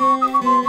Música